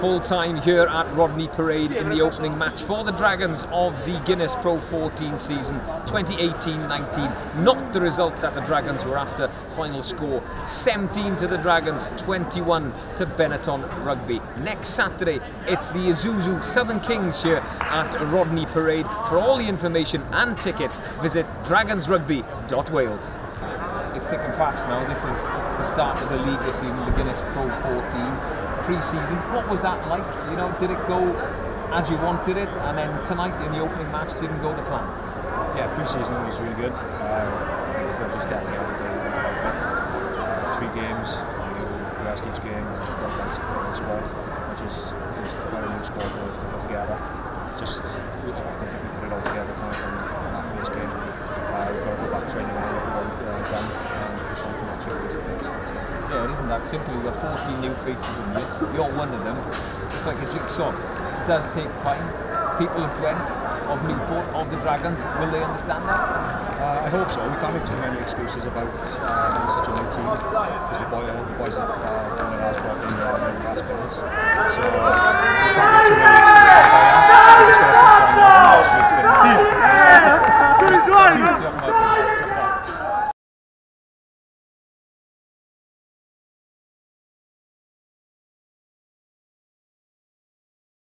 full time here at Rodney Parade in the opening match for the Dragons of the Guinness Pro 14 season 2018-19. Not the result that the Dragons were after. Final score 17 to the Dragons, 21 to Benetton Rugby. Next Saturday, it's the Isuzu Southern Kings here at Rodney Parade. For all the information and tickets, visit dragonsrugby.wales. It's and fast now. This is the start of the league this evening, the Guinness Pro 14 pre-season. What was that like? You know, did it go as you wanted it, and then tonight in the opening match didn't go to plan? Yeah, pre-season was really good. Um, we just definitely uh, three games, you know, rest each game, squad, which is, is quite a new squad to, put together. Just, I think we put it all together tonight in, Isn't that simple. We've got 14 new faces in here. You're one of them. It's like a jigsaw. It does take time. People of Gwent, of Newport, of the Dragons, will they understand that? Uh, I hope so. We can't make too many excuses about uh, such a new team because the, boy, the boys uh, brought in uh, last players.